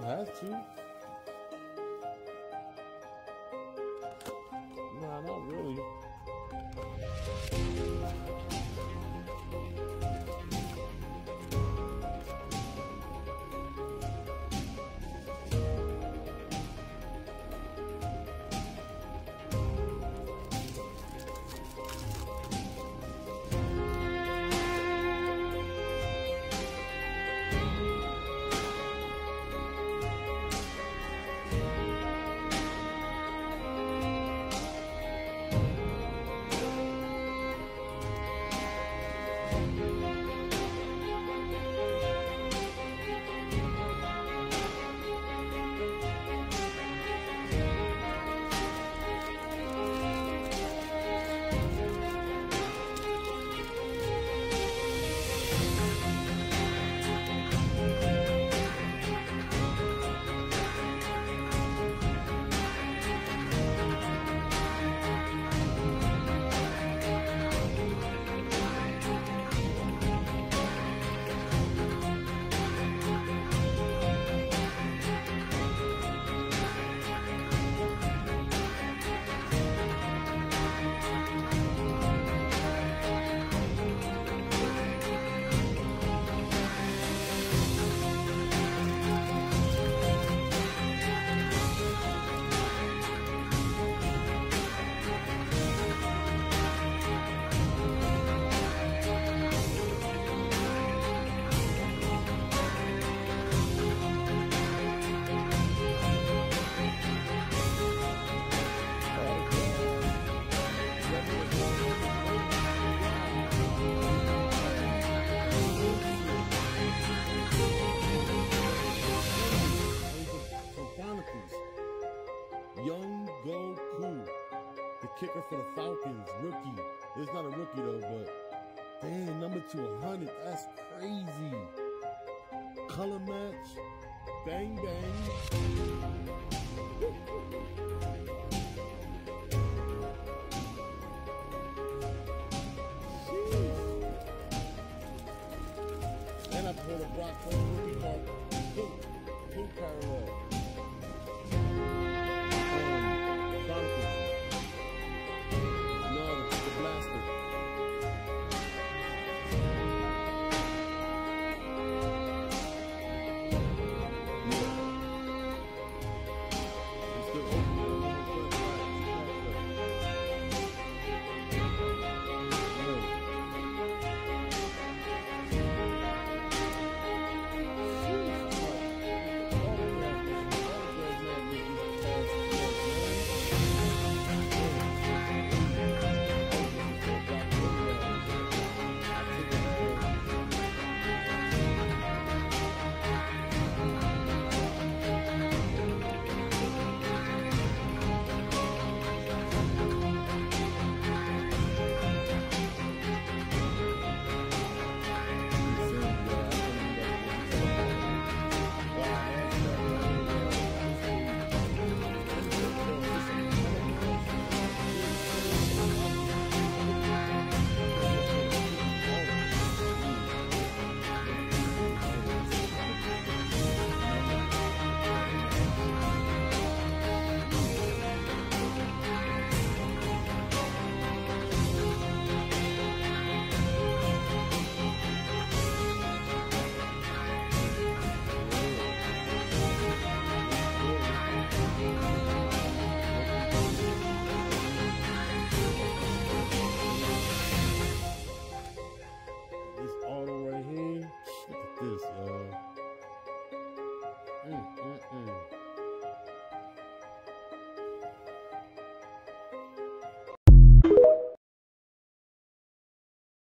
don't have to. Nah, not really. Kicker for the Falcons, rookie. It's not a rookie though, but damn, number 200, That's crazy. Color match, bang bang. I pulled a Brock Lesnar rookie card, pink, pink parallel. Um, this, y'all. Mm, mm, mm.